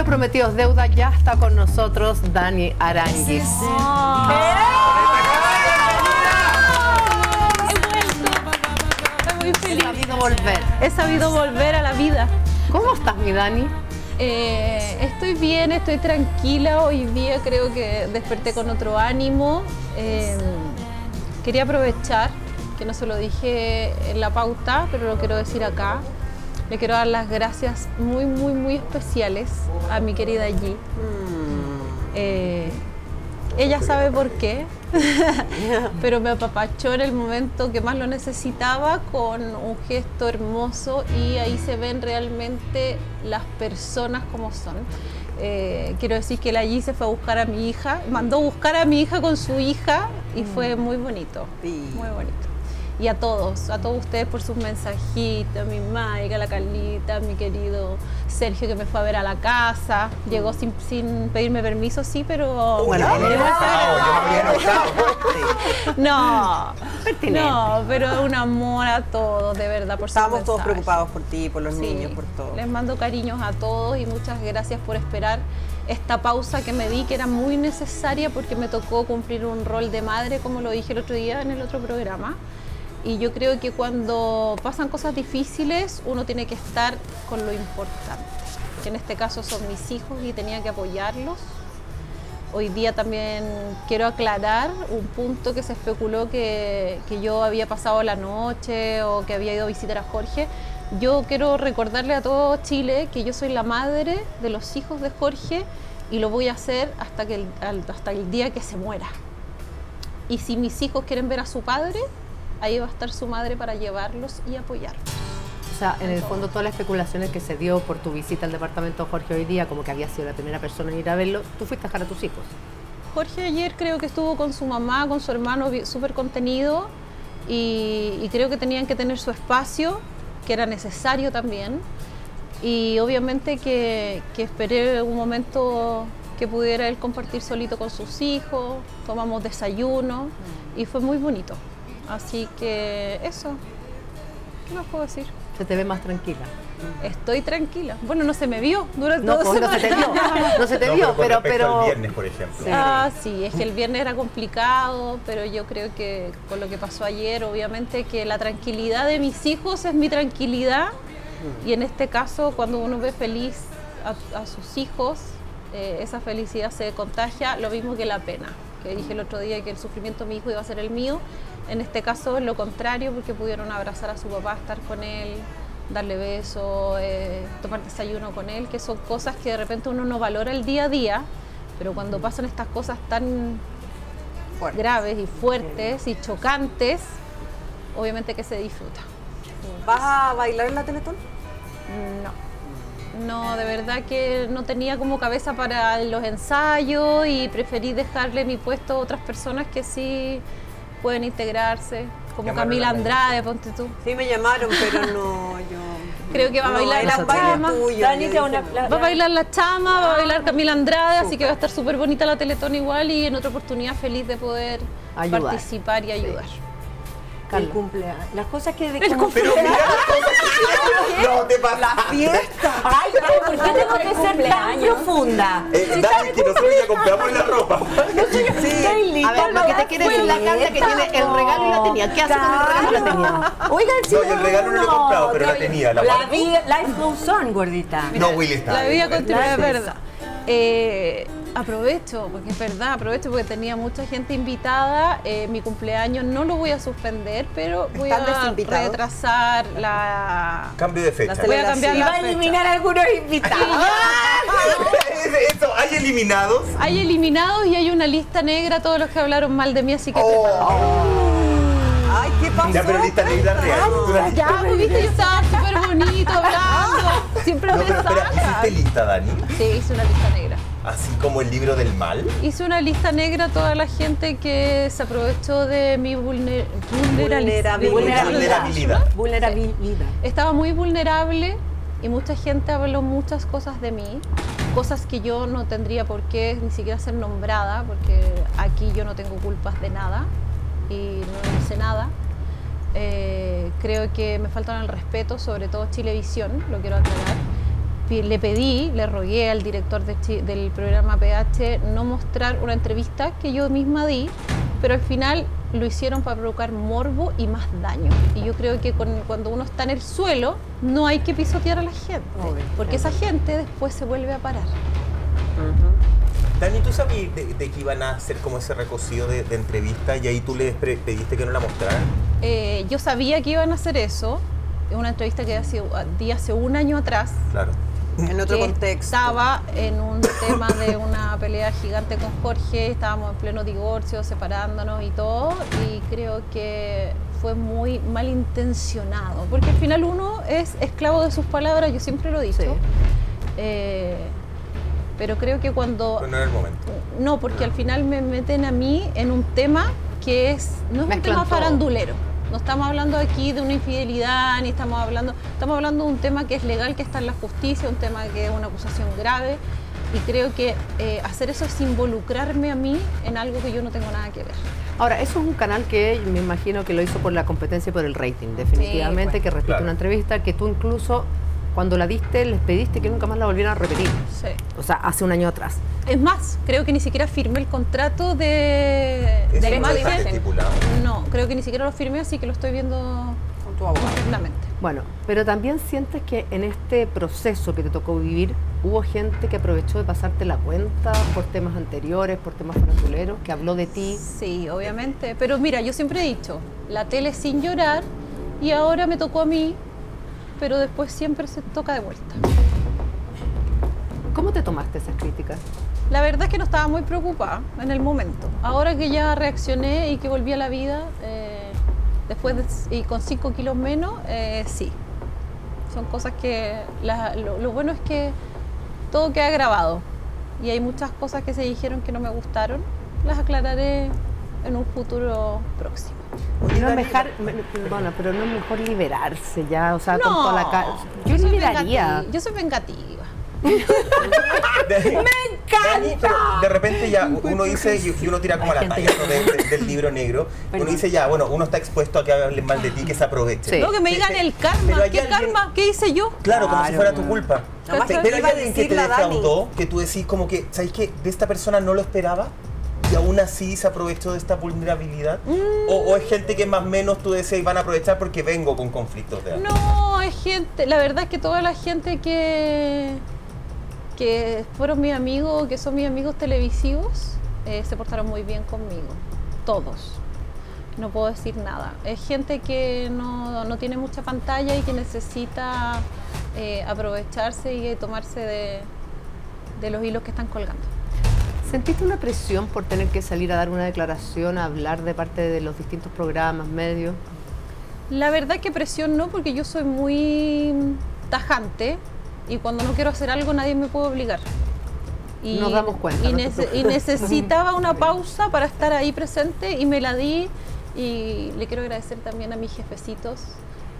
lo prometido es deuda, ya está con nosotros Dani Aranguis. muy feliz. He sabido volver. He sabido volver a la vida. ¿Cómo estás, mi Dani? Eh, estoy bien, estoy tranquila. Hoy día creo que desperté con otro ánimo. Eh, quería aprovechar, que no se lo dije en la pauta, pero lo quiero decir acá. Le quiero dar las gracias muy, muy, muy especiales a mi querida G. Eh, ella sabe por qué, pero me apapachó en el momento que más lo necesitaba con un gesto hermoso y ahí se ven realmente las personas como son. Eh, quiero decir que la G se fue a buscar a mi hija, mandó buscar a mi hija con su hija y fue muy bonito, muy bonito y a todos, a todos ustedes por sus mensajitos, mi Maica, la Carlita, mi querido Sergio que me fue a ver a la casa, llegó sin, sin pedirme permiso, sí, pero Bueno, no, no, no, pero un amor a todos, de verdad, por Estábamos todos mensajes. preocupados por ti, por los Sí, niños, por todo. Les mando cariños a todos y muchas gracias por esperar esta pausa que me di, que era muy necesaria porque me tocó cumplir un rol de madre, como lo dije el otro día en el otro programa. Y yo creo que cuando pasan cosas difíciles, uno tiene que estar con lo importante, que en este caso son mis hijos y tenía que apoyarlos. Hoy día también quiero aclarar un punto que se especuló que, que yo había pasado la noche o que había ido a visitar a Jorge. Yo quiero recordarle a todo Chile que yo soy la madre de los hijos de Jorge y lo voy a hacer hasta, que hasta el día que se muera. Y si mis hijos quieren ver a su padre, ahí va a estar su madre para llevarlos y apoyarlos. O sea, en el fondo todas las especulaciones que se dio por tu visita al departamento de Jorge hoy día, como que había sido la primera persona en ir a verlo, tú fuiste a dejar a tus hijos. Jorge ayer creo que estuvo con su mamá, con su hermano, súper contenido y, y creo que tenían que tener su espacio, que era necesario también. Y obviamente que, que esperé un momento que pudiera él compartir solito con sus hijos, tomamos desayuno y fue muy bonito. Así que eso, ¿qué más puedo decir? Se te ve más tranquila. Estoy tranquila. Bueno, no se me vio durante No, dos pues, no se te vio. No se te No, vio, con pero, respecto pero. al viernes, por ejemplo. Sí. Ah, sí, es que el viernes era complicado, pero yo creo que con lo que pasó ayer, obviamente que la tranquilidad de mis hijos es mi tranquilidad y en este caso cuando uno ve feliz a, a sus hijos, eh, esa felicidad se contagia, lo mismo que la pena, que dije el otro día que el sufrimiento de mi hijo iba a ser el mío, en este caso es lo contrario porque pudieron abrazar a su papá, estar con él, darle besos, eh, tomar desayuno con él, que son cosas que de repente uno no valora el día a día, pero cuando pasan estas cosas tan graves y fuertes y chocantes, obviamente que se disfruta. ¿Vas a bailar en la Teletón? No, no, de verdad que no tenía como cabeza para los ensayos y preferí dejarle mi puesto a otras personas que sí pueden integrarse, como Llamaron Camila Andrade, ponte tú. Sí, me llamaron, pero no, yo... Creo que va a no, bailar era la chama. tuyo, una- la- Va a bailar la chama, va a bailar Camila Andrade, así que va a estar súper bonita la Teletón igual y en otra oportunidad feliz de poder Ayudar. participar y ayudar. El cumpleaños. Las cosas que... de- Pero como- mira las cosas que No te pasa. La fiesta. Ay, pero ¿por qué tengo que ser tan profunda? Eh, Dani, que nosotros ya compramos la ropa. Estoy lista A ver, lo que te quiere decir la carta que tiene el regalo y la tenía. ¿Qué hace con el regalo y la tenía? Oigan, sí, No, el regalo no lo he comprado, pero la tenía. La vida, life goes on, gordita. No, Willy está. La vida continúa, es verdad. Eh, aprovecho, porque es verdad, aprovecho porque tenía mucha gente invitada. Eh, mi cumpleaños no lo voy a suspender, pero voy ¿Están a retrasar la... Cambio de fecha. La Voy a cambiar Y va a eliminar a algunos invitados. Eso, ¿hay eliminados? Hay eliminados y hay una lista negra, todos los que hablaron mal de mí, así que Oh. Ay, ¿qué pasó? Ya, pero lista negra real. Ya, pues viste, yo estaba súper bonito hablando. Siempre No, pero espera, pensaba. ¿hiciste lista, Dani? Sí, hice una lista negra. Así como el libro del mal. Hice una lista negra a toda la gente que se aprovechó de mi vulner- vulnerabilidad. Vulnerabilidad. Vulnerabilidad. Vulnerabilidad. Estaba muy vulnerable y mucha gente habló muchas cosas de mí, cosas que yo no tendría por qué ni siquiera ser nombrada, porque aquí yo no tengo culpas de nada y no hice nada. Eh, creo que me faltaron el respeto, sobre todo Chilevisión, lo quiero aclarar. Le pedí, le rogué al director de del programa PH no mostrar una entrevista que yo misma di, pero al final lo hicieron para provocar morbo y más daño. Y yo creo que con- cuando uno está en el suelo no hay que pisotear a la gente, Obvio. porque esa gente después se vuelve a parar. Dani, ¿tú sabías de, de que iban a hacer como ese recocido de, de entrevista y ahí tú les pediste que no la mostraran? Eh, yo sabía que iban a hacer eso, es una entrevista que hace, di hace un año atrás, Claro. En otro que contexto. Estaba en un tema de una pelea gigante con Jorge, estábamos en pleno divorcio, separándonos y todo, y creo que fue muy malintencionado, porque al final uno es esclavo de sus palabras, yo siempre lo he dicho. Sí. Eh, pero creo que cuando... Pero no era el momento. No, porque al final me meten a mí en un tema que es no es un tema todo. No estamos hablando aquí de una infidelidad, ni estamos hablando, estamos hablando de un tema que es legal, que está en la justicia, un tema que es una acusación grave. Y creo que eh, hacer eso es involucrarme a mí en algo que yo no tengo nada que ver. Ahora, eso es un canal que me imagino que lo hizo por la competencia y por el rating, definitivamente, que repite Claro. una entrevista que tú incluso cuando la diste les pediste que nunca más la volvieran a repetir. Sí. O sea, hace un año atrás. Es más, creo que ni siquiera firmé el contrato de, Eso de no imagen. estipulado. No, creo que ni siquiera lo firmé, así que lo estoy viendo Con tu abogado. Bueno, pero también sientes que en este proceso que te tocó vivir hubo gente que aprovechó de pasarte la cuenta por temas anteriores, por temas faranduleros, que habló de ti. Sí, obviamente. Pero mira, yo siempre he dicho, la tele sin llorar y ahora me tocó a mí, pero después siempre se toca de vuelta. ¿Cómo te tomaste esas críticas? La verdad es que no estaba muy preocupada en el momento. Ahora que ya reaccioné y que volví a la vida, eh, después de- y con 5 kilos menos, eh, sí. Son cosas que... la- lo, lo bueno es que todo queda grabado y hay muchas cosas que se dijeron que no me gustaron. Las aclararé en un futuro próximo. Oye, No mejor, me- perdona, pero no es mejor liberarse ya, o sea, con No, toda la cara. Yo soy liberaría. vengati- Yo soy vengativa. ¡Me encanta! de repente ya uno dice y uno tira como Hay la gente talla ¿no? de- de- del libro negro. Uno dice ya, bueno, uno está expuesto a que hablen mal de ti, que se aproveche. Sí. No, que me digan el karma. ¿Qué alguien- karma? ¿Qué hice yo? Claro, como si Claro. fuera tu culpa. Nada más Pe- que Pero hay alguien que te defraudó, que tú decís como que, ¿sabes qué? De esta persona no lo esperaba y aún así se aprovechó de esta vulnerabilidad. O, es gente que más o menos tú decís van a aprovechar porque vengo con conflictos de algo. No, es gente. La verdad es que toda la gente que que fueron mis amigos, que son mis amigos televisivos, eh, se portaron muy bien conmigo. Todos. No puedo decir nada. Es gente que no, no tiene mucha pantalla y que necesita eh, aprovecharse y tomarse de, de los hilos que están colgando. ¿Sentiste una presión por tener que salir a dar una declaración, a hablar de parte de los distintos programas, medios? La verdad que presión no, porque yo soy muy tajante y cuando no quiero hacer algo nadie me puede obligar. Y, Nos damos cuenta, Y, nece- necesitaba una pausa para estar ahí presente y me la di. Y le quiero agradecer también a mis jefecitos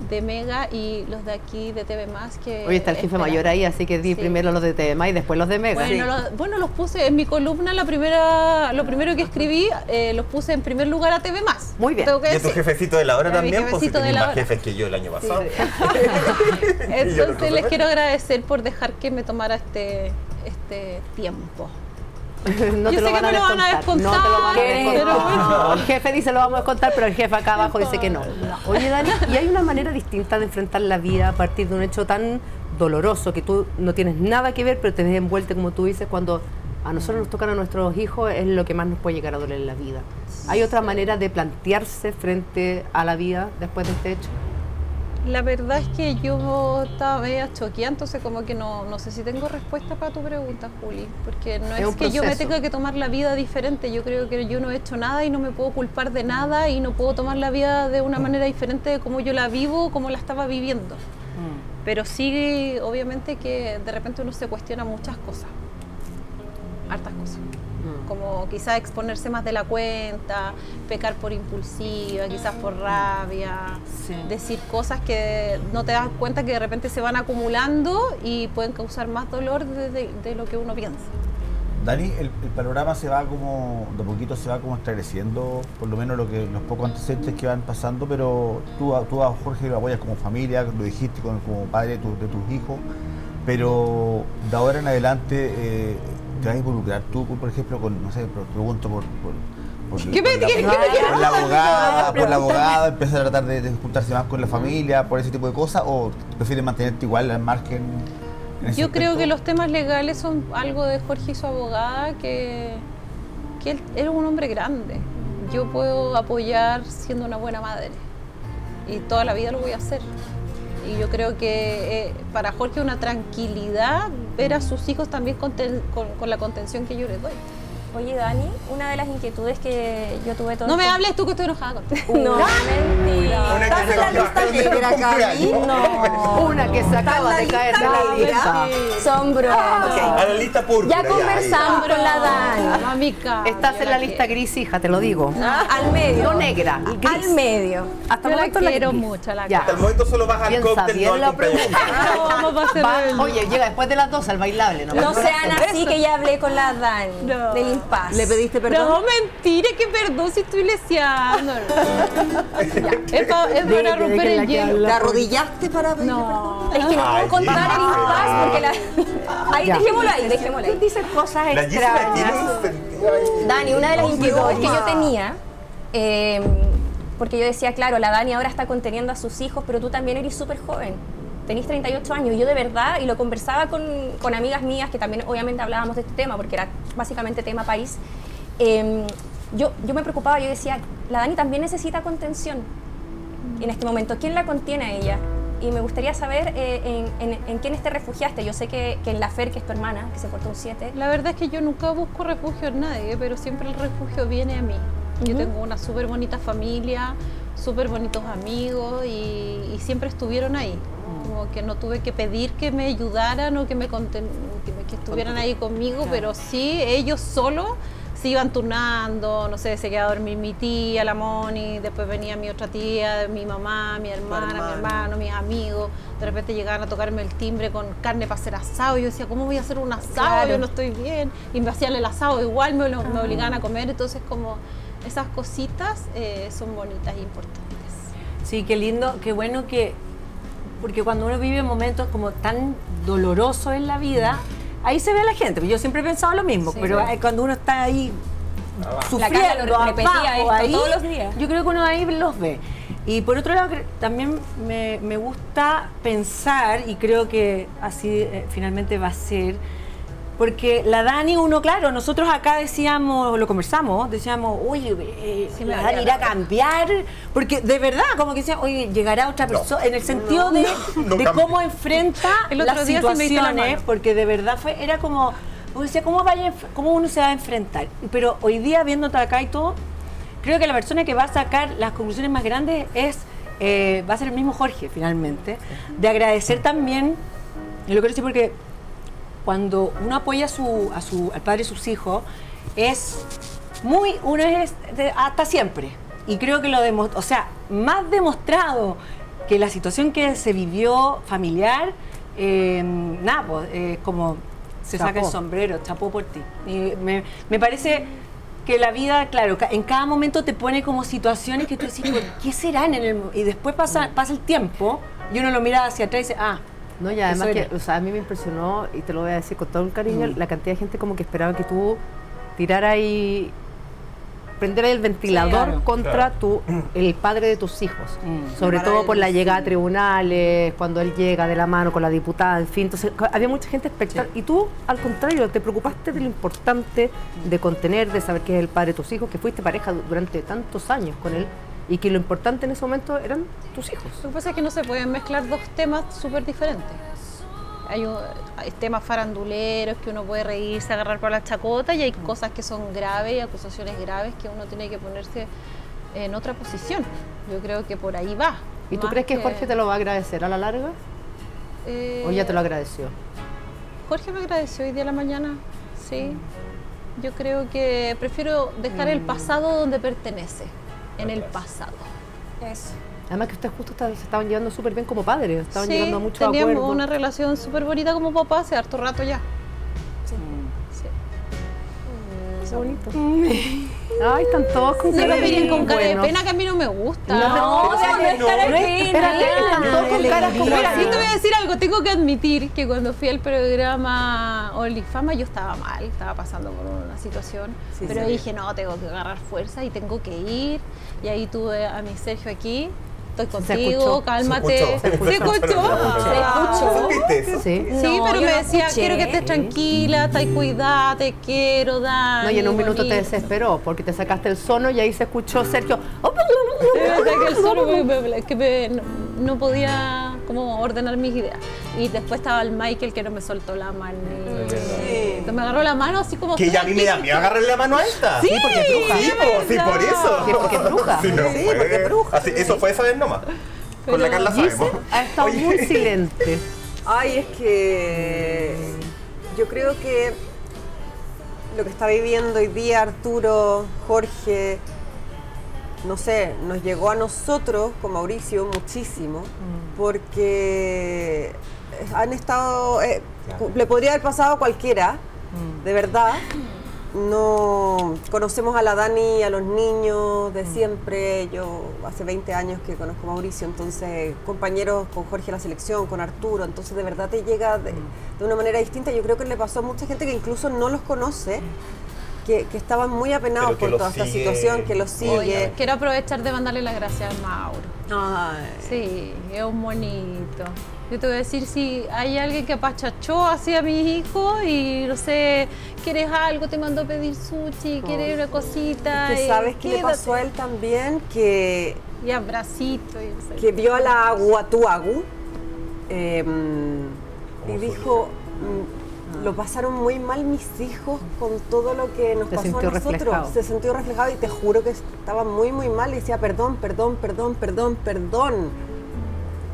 de Mega y los de aquí de TV Más que Hoy está el jefe esperan. mayor ahí, así que di Sí. primero los de tema y después los de Mega. Bueno, lo- bueno, los puse en mi columna, la primera, lo primero que escribí, eh, los puse en primer lugar a TV Más. Muy bien. Tengo que Y a tu decir. jefecito de la hora también, pues si tenés más hora. jefes que yo el año pasado. Entonces les quiero agradecer por dejar que me tomara este, este tiempo. No Yo sé que me lo van a descontar, No te lo van a descontar. El jefe dice lo vamos a descontar, pero el jefe acá abajo dice que no. Oye, Dani, ¿y hay una manera distinta de enfrentar la vida a partir de un hecho tan doloroso que tú no tienes nada que ver, pero te ves envuelta, como tú dices, cuando a nosotros nos tocan a nuestros hijos, es lo que más nos puede llegar a doler en la vida? ¿Hay otra manera de plantearse frente a la vida después de este hecho? La verdad es que yo estaba media choqueada, entonces como que no, no sé si tengo respuesta para tu pregunta, Juli, porque no Es que yo me tenga que tomar la vida diferente, yo creo que yo no he hecho nada y no me puedo culpar de nada y no puedo tomar la vida de una manera diferente de como yo la vivo, como la estaba viviendo. Pero sí, obviamente que de repente uno se cuestiona muchas cosas, hartas cosas. Como quizás exponerse más de la cuenta, pecar por impulsiva, quizás por rabia, Sí. decir cosas que no te das cuenta que de repente se van acumulando y pueden causar más dolor de, de- de lo que uno piensa. Dani, el, el panorama se va como, de a poquito se va como esclareciendo, por lo menos lo que, los pocos antecedentes que van pasando, pero tú, a- tú a Jorge lo apoyas como familia, lo dijiste como padre de, tu- de tus hijos. Pero de ahora en adelante, eh, ¿te vas a involucrar tú, por ejemplo, con, no sé, pre- pregunto por... por por, ¿Qué me- por la, qué- por la abogada, por la abogada, empezar a tratar de, de juntarse más con la familia, por ese tipo de cosas, o prefieres mantenerte igual al margen? Yo creo aspecto? que los temas legales son algo de Jorge y su abogada, que, que él era un hombre grande. Yo puedo apoyar siendo una buena madre y toda la vida lo voy a hacer. Y yo creo que eh, para Jorge una tranquilidad ver a sus hijos también con, con la contención que yo les doy. Oye, Dani, una de las inquietudes que yo tuve todo No me hables tú que estoy enojada contigo. No, mentira. Una que se la lista negra, cumpleaños. Cami? Una que se acaba de caer de la lista. Son bromas. A la lista púrpura. Ya conversamos con la Dani. Mamica. Estás en la lista gris, hija, te lo digo. Al medio. No negra. Al medio. Hasta el momento la quiero mucho, la Ya. Hasta el momento solo vas al Piensa cóctel, bien no la. No, vamos a hacer oye, llega después de las 12 al bailable, ¿no? No sean así que ya hablé con la Dani Impasse. ¿Le pediste perdón? No, mentira, que perdón si estoy leseando. Es, pa- es para romper el hielo. ¿Te arrodillaste para pedir perdón? No. Es que no puedo contar el impasse porque la... Ahí, Ya. dejémoslo ahí, dejémoslo ahí. Dices cosas extrañas. Dani, una de las inquietudes que yo tenía, eh, porque yo decía, claro, la Dani ahora está conteniendo a sus hijos, pero tú también eres súper joven. Tenís 38 años. Yo de verdad, y lo conversaba con, con amigas mías que también obviamente hablábamos de este tema, porque era básicamente tema país. eh, yo, yo me preocupaba, yo decía, la Dani también necesita contención en este momento. ¿Quién la contiene a ella? Y me gustaría saber eh, en, en- en quiénes te refugiaste. Yo sé que, que en la Fer, que es tu hermana, que se portó un 7. La verdad es que yo nunca busco refugio en nadie, pero siempre el refugio viene a mí. Yo tengo una súper bonita familia, súper bonitos amigos y, y siempre estuvieron ahí. Como que no tuve que pedir que me ayudaran o que me conten- que, me- que estuvieran ahí conmigo, pero sí ellos solos se iban turnando, no sé, se quedaba a dormir mi tía, la Moni, después venía mi otra tía, mi mamá, mi hermana, mi hermano, mis amigos, de repente llegaban a tocarme el timbre con carne para hacer asado, y yo decía, ¿cómo voy a hacer un asado? Claro. Yo no estoy bien, y me hacían el asado igual, me, lo- me obligaban a comer, entonces como esas cositas eh, son bonitas e importantes. Sí, qué lindo, qué bueno que. Porque cuando uno vive momentos como tan dolorosos en la vida, ahí se ve a la gente. Yo siempre he pensado lo mismo, Sí. pero eh, cuando uno está ahí sufriendo, lo repetía abajo, esto ahí, todos los días. Yo creo que uno ahí los ve. Y por otro lado, cre- también me, me gusta pensar, y creo que así eh, finalmente va a ser, porque la Dani, uno, claro, nosotros acá decíamos, lo conversamos, decíamos, oye, eh, Sí, me la Dani irá a cambiar, porque de verdad, como que decían, oye, llegará otra No. persona, en el sentido de, no de cómo enfrenta El otro las día la situaciones, porque de verdad fue, era como, uno decía, ¿cómo, vaya, ¿cómo uno se va a enfrentar? Pero hoy día, viéndote acá y todo, creo que la persona que va a sacar las conclusiones más grandes es, eh, va a ser el mismo Jorge, finalmente, de agradecer también, y lo quiero decir porque cuando uno apoya a su, a su, al padre de sus hijos, es muy, uno es de- hasta siempre. Y creo que lo demostró, o sea, más demostrado que la situación que se vivió familiar, eh, nada, pues, eh, como se saca el sombrero, chapó por ti. Y me, me parece que la vida, claro, en cada momento te pone como situaciones que tú decís, ¿por qué serán? En el, mo-?" y después pasa, pasa el tiempo y uno lo mira hacia atrás y dice, ah, No, y además que, o sea, a mí me impresionó, y te lo voy a decir con todo el cariño, la cantidad de gente como que esperaba que tú tiraras y prenderas el ventilador claro. contra Claro. tu, el padre de tus hijos. Mm. Sobre todo por la llegada a tribunales, cuando él llega de la mano con la diputada, en fin. Entonces, había mucha gente expectante. Y tú, al contrario, te preocupaste de lo importante de contener, de saber que es el padre de tus hijos, que fuiste pareja du- durante tantos años con él, y que lo importante en ese momento eran tus hijos. Lo que pasa es que no se pueden mezclar dos temas súper diferentes. Hay, un- hay temas faranduleros que uno puede reírse, agarrar para la chacota y hay cosas que son graves y acusaciones graves que uno tiene que ponerse en otra posición. Yo creo que por ahí va. ¿Y tú crees que Jorge te lo va a agradecer a la larga? eh, ¿O ya te lo agradeció? Jorge me agradeció hoy día a la mañana, sí. Yo creo que prefiero dejar Mm. el pasado donde pertenece, en el pasado. Eso. Además que ustedes justo se estaban llevando súper bien como padres, estaban Sí, llegando a muchos teníamos acuerdos. una relación súper bonita como papá hace harto rato ya. Qué bonito. Ay, están todos con No cara me miren con cara de pena que a mí no me gusta. No, o sea, no es cara de pena. Espérate, están todos con caras como Mira, yo te voy a decir algo, tengo que admitir que cuando fui al programa Olifama yo estaba mal, estaba pasando por una situación, pero dije, no, tengo que agarrar fuerza y tengo que ir. Y ahí tuve a mi Sergio aquí, estoy contigo, cálmate. Se escuchó. ¿Se escuchó? ¿Se ¿Sentiste eso? Sí. Pero me decía, escuché. quiero que estés tranquila, estás cuidada, te quiero, Dani. No, y en un minuto te bonito". desesperó porque te sacaste el sono y ahí se escuchó Sergio. "Oh, que el que me- no, no podía como ordenar mis ideas. Y después estaba el Michael que no me soltó la mano. Me agarró la mano así como. Que ya a mí me da miedo agarrarle la mano a esta. Sí, porque es bruja. Sí, po, sí, por eso. Sí, porque es bruja. Sí, no, Sí, fue- porque es bruja. Así, eso fue esa vez nomás. Con la Pero Carla sabemos. ha estado Oye, muy silente. Ay, es que yo creo que lo que está viviendo hoy día Arturo, Jorge, no sé, nos llegó a nosotros con Mauricio muchísimo, porque han estado, eh, Claro. le podría haber pasado a cualquiera, de verdad. No conocemos a la Dani, a los niños de siempre. Yo hace 20 años que conozco a Mauricio, entonces compañeros con Jorge a la selección, con Arturo, entonces de verdad te llega de, de una manera distinta. Yo creo que le pasó a mucha gente que incluso no los conoce, que, que estaban muy apenados por toda esta situación, que los sigue. Oye, quiero aprovechar de mandarle las gracias a Mauro. Ay. Sí, es un bonito. Yo te voy a decir si hay alguien que apachachó así a mis hijos y no sé, quieres algo, te mando a pedir sushi, quieres una cosita. que y sabes qué le pasó a él también, que Y abracito. Y no sé. que vio a la Guatuagu eh, y dijo, lo pasaron muy mal mis hijos con todo lo que nos Se pasó a nosotros. reflejado. Se sintió reflejado y te juro que estaba muy, muy mal y decía, perdón, perdón, perdón, perdón, perdón.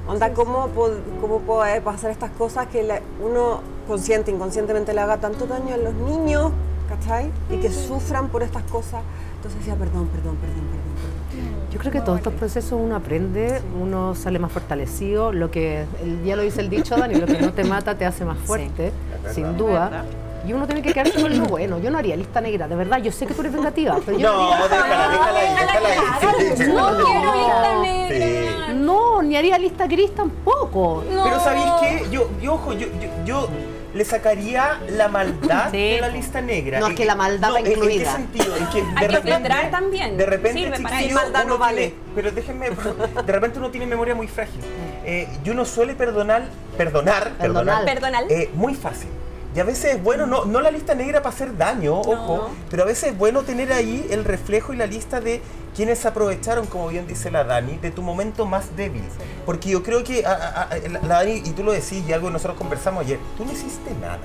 Onda, ¿cómo, pod- ¿cómo puede pasar estas cosas que la- uno consciente, inconscientemente le haga tanto daño a los niños, ¿cachai? Y que sufran por estas cosas. Entonces decía, perdón, perdón, perdón, perdón. Yo creo que todos estos procesos uno aprende, uno sale más fortalecido. Lo que ya lo dice el dicho, Dani, lo que no te mata te hace más fuerte, sin duda. Y uno tiene que quedarse con lo bueno. Yo no haría lista negra, de verdad. Yo sé que tú eres vengativa, pero yo no, No, haría- déjala, déjala ahí, déjala ahí. Sí, sí, No quiero lista Sí. no, ni haría lista gris tampoco. Pero ¿sabéis qué? Yo, yo, ojo, yo, yo, yo le sacaría la maldad Sí. de la lista negra. No, es ¿En que la maldad va ¿en- ¿En qué incluida. sentido? En que de Hay que repente- filtrar también. De repente, Sirve para chiquillo. Maldad no uno vale. tiene- pero déjenme, de repente uno tiene memoria muy frágil. Eh, y uno suele perdonar, perdonar, Perdonar. Perdonar. eh, muy fácil. Y a veces es bueno, no, no la lista negra para hacer daño, ojo, pero a veces es bueno tener ahí el reflejo y la lista de quienes aprovecharon, como bien dice la Dani, de tu momento más débil. Porque yo creo que a- a- a- la Dani, y tú lo decís, y algo que nosotros conversamos ayer, tú no hiciste nada.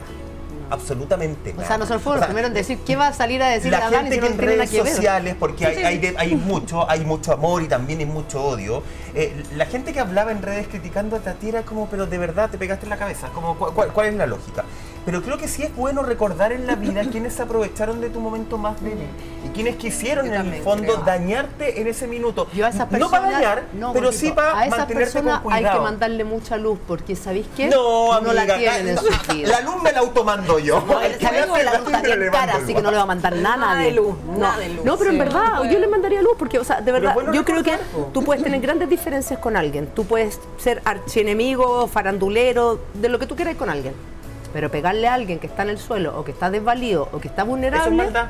Absolutamente O nada. sea, nosotros fuimos O los sea, primeros en decir qué va a salir a decir la la Dani gente si que no en redes sociales, porque hay, hay, de- hay mucho, hay mucho amor y también hay mucho odio. eh, la gente que hablaba en redes criticando a Tati era como, pero de verdad te pegaste en la cabeza, como, ¿cuál, cuál- cuál es la lógica? Pero creo que sí es bueno recordar en la vida quienes se aprovecharon de tu momento más débil y quienes quisieron en el fondo creo. dañarte en ese minuto. Yo a esas no para dañar, no, pero sí para a esas personas hay que mandarle mucha luz porque ¿sabéis qué? No, amiga, la tienen en no, sus vidas. la luz me la automando yo. No, sabes que la luz está bien cara, así que no le va a mandar nada Nada nadie. de luz, no. nada de luz. No, pero en Sí. verdad, yo le mandaría luz porque, o sea, de verdad, bueno yo creo que tú puedes tener grandes diferencias con alguien. Tú puedes ser archienemigo, farandulero, de lo que tú quieras con alguien. Pero pegarle a alguien que está en el suelo o que está desvalido o que está Eso es vulnerable. maldad.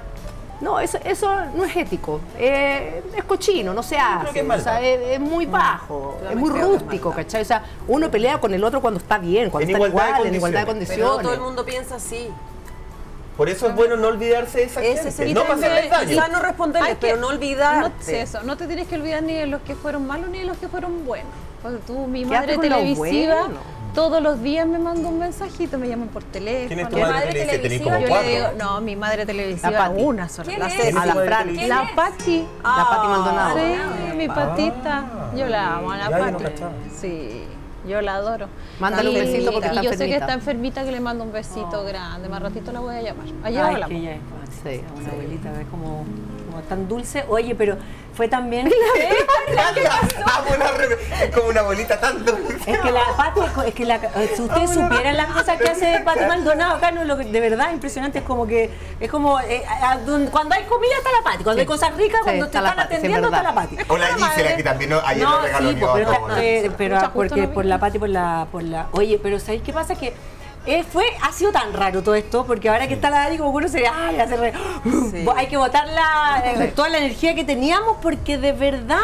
No, eso, eso no es ético. Eh, es cochino, no se hace. que es o sea, es, es muy bajo, Yo es muy rústico. ¿cachai? O sea, uno pelea con el otro cuando está bien, cuando En está igual, en igualdad de condiciones. Pero no todo el mundo piensa así. Por eso es bueno no olvidarse de esa Ese gente. no hacerles daño. Quizás no responderle, Hay que- pero no No, olvidarte. sí, eso, no te tienes que olvidar ni de los que fueron malos ni de los que fueron buenos. Porque tú, mi madre televisiva, bueno. Todos los días me manda un mensajito, me llaman por teléfono. ¿Quién es tu ¿Qué madre, madre televisiva? Tenés televisiva? como Yo cuatro. le digo, no, mi madre televisiva, La Pati. una sola. ¿Quién la es? Ceci. ¿Quién es A la televisiva? La Pati. La Pati Maldonado. Sí, mi patita. Yo la amo a la no Pati. sí, yo la adoro. Mándale un besito porque está Y yo sé que enfermita. está enfermita, que le mando un besito grande. Más ratito la voy a llamar. Ayer Ay, hablamos. que ella es Sí. una abuelita, ¿ves? Como, como tan dulce. Oye, pero fue también. Ah, es como una bolita tanto. Es que la Pati, es que la, si ustedes supieran las cosas que hace Pati Maldonado acá, no, lo que de verdad es impresionante, es como que, es como, eh, a- a- donde- cuando hay comida está la Pati, cuando hay cosas ricas, Sí, cuando te está la están Pati, sí, es atendiendo está la Pati. O la Gisela, que también no- ayer No, regaló sí, a pero, eh, porque por la Pati, por la, por la. Oye, pero ¿sabéis qué pasa? Que eh, fue, ha sido tan raro todo esto, porque ahora que está la Dani, como uno se ay, hace re- Sí. hay que botar la, eh, toda la energía que teníamos, porque de verdad.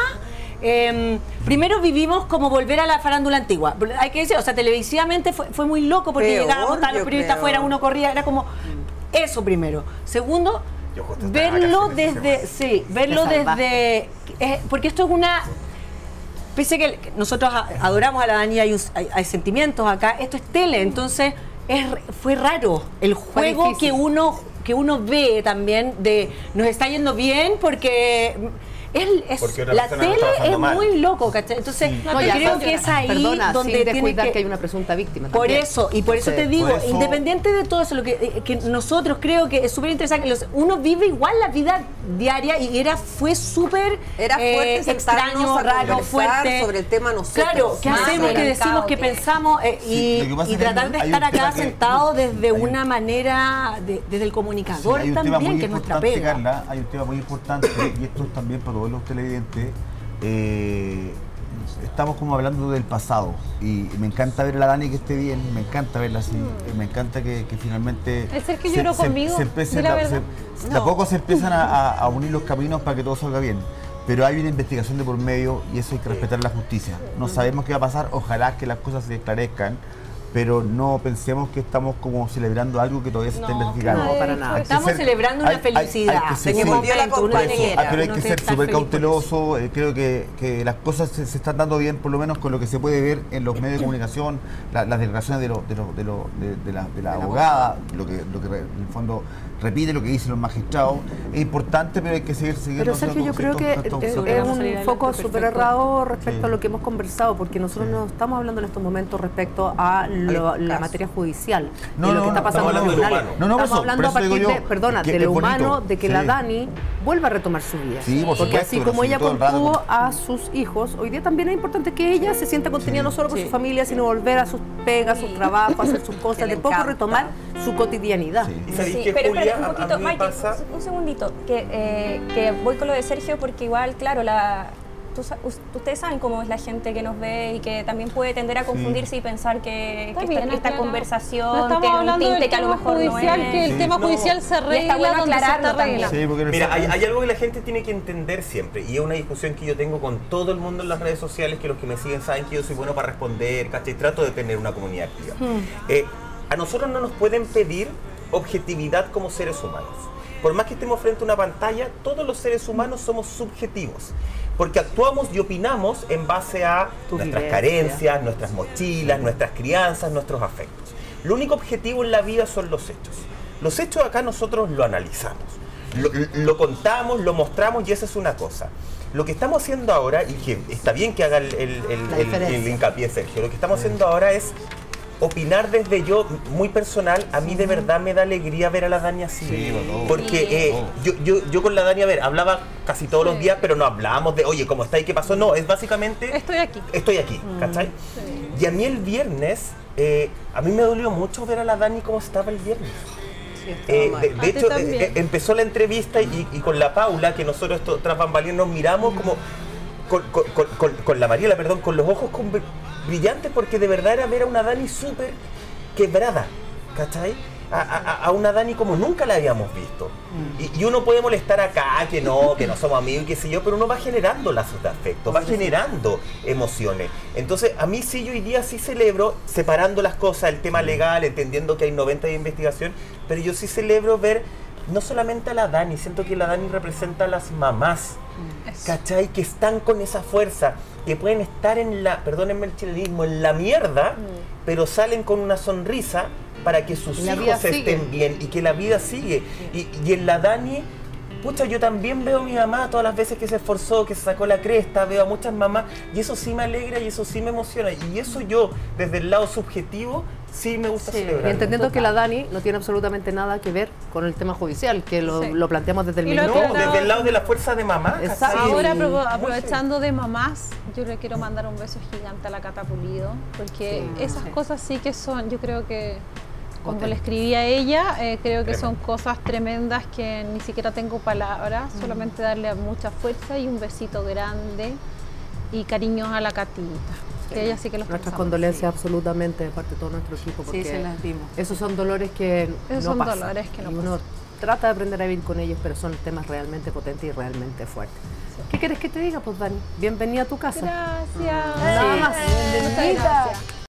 eh, primero vivimos como volver a la farándula antigua. Hay que decir, o sea, televisivamente fue, fue muy loco porque Peor, llegábamos, estaban los periodistas afuera, uno corría, era como eso primero. Segundo, verlo desde, sí, verlo desde, eh, porque esto es una, pese que que nosotros adoramos a la Dani, hay, un- hay- hay sentimientos acá, esto es tele, entonces es, r- fue raro el juego que uno que uno ve también de nos está yendo bien porque es, es- Porque otra la tele es mal. muy loco, ¿cachai? Entonces No, creo que es ahí perdona, donde sin tiene que, que... hay una presunta víctima por también. eso, y por eso te digo, eso- independiente de todo eso, lo que, eh, que nosotros creo que es súper interesante, los- uno vive igual la vida diaria y era fue súper Era fuerte eh, extraño, raro, fuerte. sobre el tema nosotros. Claro, ¿qué hacemos? que ¿Qué decimos? ¿Qué pensamos? Eh, Sí, y, que tratar de estar acá que- sentados desde un- una manera, de- desde el comunicador también, que es nuestra pega. Carla, hay un tema muy importante y esto es también para todos los televidentes. eh, estamos como hablando del pasado y me encanta ver a la Dani que esté bien, me encanta verla así, y me encanta que, que finalmente... ¿Es el que lloró conmigo? la Tampoco se empiezan a, a- a unir los caminos para que todo salga bien. Pero hay una investigación de por medio y eso hay que respetar la justicia. No sabemos qué va a pasar, ojalá que las cosas se esclarezcan, pero no pensemos que estamos como celebrando algo que todavía se está No, investigando. no, para nada. Estamos ser- celebrando una hay- hay- felicidad. hay que ser- sí. Ah, pero hay que ser súper cauteloso. eh, creo que, que las cosas se, se están dando bien, por lo menos con lo que se puede ver en los medios de comunicación, la- las declaraciones de, lo- de, lo- de, lo- de- de la, de la abogada, lo que, lo que en el fondo repite lo que dicen los magistrados. Es importante, pero hay que seguir siguiendo. Pero Sergio, yo creo que esto- es, un foco súper errado respecto Sí. a lo que hemos conversado, porque nosotros no estamos hablando en estos momentos respecto a lo- la materia judicial No, y lo no, que está no, pasando estamos en los de tribunales. No, estamos eso, hablando a partir de, perdona, de lo bonito, humano, de que la. Dani vuelva a retomar su vida. Sí, por porque supuesto, así como ella contuvo con- a sus hijos, hoy día también es importante que ella se sienta contenida no solo por su familia, sino volver a sus pegas, sus trabajos, hacer sus cosas, de poco retomar su cotidianidad. Sí. ¿Y sabéis Sí, qué, pero Julia? espérate A- un a poquito, mí me Michael, pasa- un segundito, que, eh, que voy con lo de Sergio porque igual, claro, la, tú ustedes saben cómo es la gente que nos ve y que también puede tender a confundirse y pensar que, Está que bien, esta, conversación No tiene un tinte que a lo mejor judicial, no es. que el Sí. tema No. judicial se Y está arregla bueno donde se está aclararlo también. arreglando. Sí, Mira, hay, hay algo que la gente tiene que entender siempre, y es una discusión que yo tengo con todo el mundo en las redes sociales, que los que me siguen saben que yo soy bueno para responder, ¿cachai? Trato de tener una comunidad activa. Eh, a nosotros no nos pueden pedir objetividad como seres humanos. Por más que estemos frente a una pantalla, todos los seres humanos somos subjetivos, porque actuamos y opinamos en base a Tu nuestras vivencia. carencias, nuestras mochilas, nuestras crianzas, nuestros afectos. Lo único objetivo en la vida son los hechos. Los hechos acá nosotros lo analizamos, lo, lo contamos, lo mostramos y esa es una cosa. Lo que estamos haciendo ahora, y que está bien que haga el, el- el- el hincapié Sergio, lo que estamos haciendo ahora es opinar desde yo, muy personal, a mí de verdad me da alegría ver a la Dani así. Sí. Porque eh, yo, yo, yo con la Dani, a ver, hablaba casi todos los días, pero no hablábamos de, oye, ¿cómo está y qué pasó? No, es básicamente Estoy aquí. estoy aquí, ¿cachai? Y a mí el viernes, eh, a mí me dolió mucho ver a la Dani cómo estaba el viernes. Eh, de, hecho, eh, empezó la entrevista y, y con la Paula, que nosotros tras bambalinas nos miramos como con, con- con- la Mariela, perdón, con los ojos brillantes, porque de verdad era ver a una Dani súper quebrada, ¿cachai? A, a- a una Dani como nunca la habíamos visto. Y, y uno puede molestar acá, que no, que no somos amigos y qué sé yo, pero uno va generando lazos de afecto, va generando emociones. Entonces, a mí sí, yo hoy día sí celebro, separando las cosas, el tema legal, entendiendo que hay 90 de investigación, pero yo sí celebro ver no solamente a la Dani, siento que la Dani representa a las mamás, ¿cachai? Que están con esa fuerza, que pueden estar en la, perdónenme el chilenismo, en la mierda, pero salen con una sonrisa para que sus la hijos estén bien y que la vida sigue. Y, y en la Dani, pucha, yo también veo a mi mamá todas las veces que se esforzó, que se sacó la cresta, veo a muchas mamás y eso sí me alegra y eso sí me emociona. Y eso yo, desde el lado subjetivo, sí me gusta Sí. celebrar. Y entendiendo que la Dani no tiene absolutamente nada que ver con el tema judicial, que lo, Sí. lo planteamos desde el minuto. No, desde el lado de la fuerza de mamá. Exacto. Ahora, Sí. Muy aprovechando de mamás, yo le quiero mandar un beso gigante a la Cata Pulido, porque Sí, esas sí. cosas sí que son, yo creo que, como Potente. le escribí a ella, eh, creo que son cosas tremendas que ni siquiera tengo palabras, Mm. solamente darle mucha fuerza y un besito grande y cariños a la Catita, que ella sí que los Nuestras pensamos. condolencias absolutamente de parte de todo nuestro equipo. Sí, Porque se las dimos. Esos son dolores que Esos no son pasan. dolores que no y uno trata de aprender a vivir con ellos, pero son temas realmente potentes y realmente fuertes. ¿Qué quieres que te diga, pues, Dani? Bienvenida a tu casa. Gracias. Nada más.